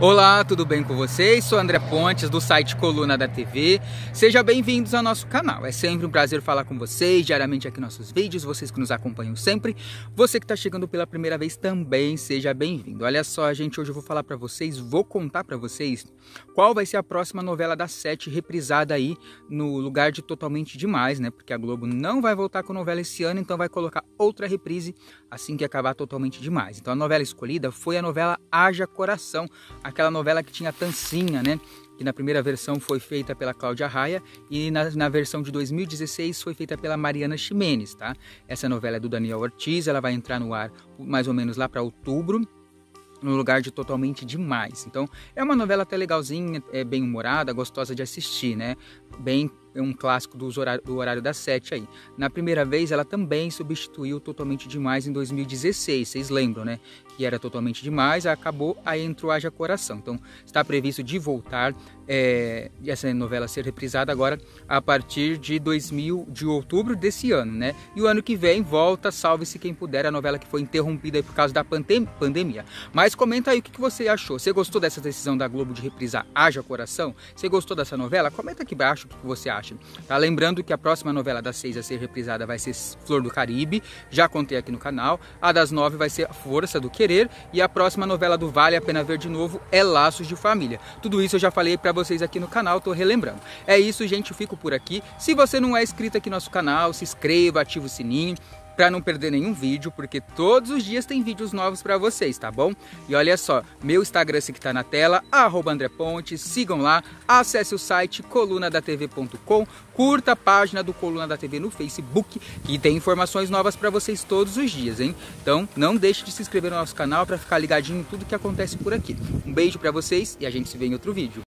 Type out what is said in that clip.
Olá, tudo bem com vocês? Sou André Pontes do site Coluna da TV. Sejam bem-vindos ao nosso canal. É sempre um prazer falar com vocês diariamente aqui nossos vídeos, vocês que nos acompanham sempre. Você que está chegando pela primeira vez também seja bem-vindo. Olha só, gente, hoje eu vou falar para vocês, vou contar para vocês qual vai ser a próxima novela da Sete reprisada aí no lugar de Totalmente Demais, né? Porque a Globo não vai voltar com novela esse ano, então vai colocar outra reprise assim que acabar Totalmente Demais. Então a novela escolhida foi a novela Haja Coração aquela novela que tinha Tancinha, né? Que na primeira versão foi feita pela Cláudia Raia e na, na versão de 2016 foi feita pela Mariana Ximenes, tá? Essa novela é do Daniel Ortiz, ela vai entrar no ar mais ou menos lá para outubro no lugar de Totalmente Demais. Então, é uma novela até legalzinha, é bem humorada, gostosa de assistir, né? Bem um clássico do horário, do horário das sete aí. Na primeira vez, ela também substituiu Totalmente Demais em 2016, vocês lembram, né? Que era Totalmente Demais, acabou, aí entrou Haja Coração. Então, está previsto de voltar é, essa novela ser reprisada agora a partir de 2000, de outubro desse ano, né? E o ano que vem volta, salve-se quem puder, a novela que foi interrompida por causa da pandemia. Mas comenta aí o que você achou. Você gostou dessa decisão da Globo de reprisar Haja Coração? Você gostou dessa novela? Comenta aqui embaixo o que você acha. Tá lembrando que a próxima novela das seis a ser reprisada vai ser Flor do Caribe, já contei aqui no canal. A das nove vai ser Força do Querer e a próxima novela do Vale a Pena Ver de novo é Laços de Família. Tudo isso eu já falei para vocês aqui no canal, tô relembrando. É isso, gente, eu fico por aqui. Se você não é inscrito aqui no nosso canal, se inscreva, ativa o sininho para não perder nenhum vídeo, porque todos os dias tem vídeos novos para vocês, tá bom? E olha só, meu Instagram esse que tá na tela, Pontes, sigam lá, acesse o site colunadatv.com, curta a página do Coluna da TV no Facebook, que tem informações novas para vocês todos os dias, hein? Então, não deixe de se inscrever no nosso canal para ficar ligadinho em tudo que acontece por aqui. Um beijo para vocês e a gente se vê em outro vídeo.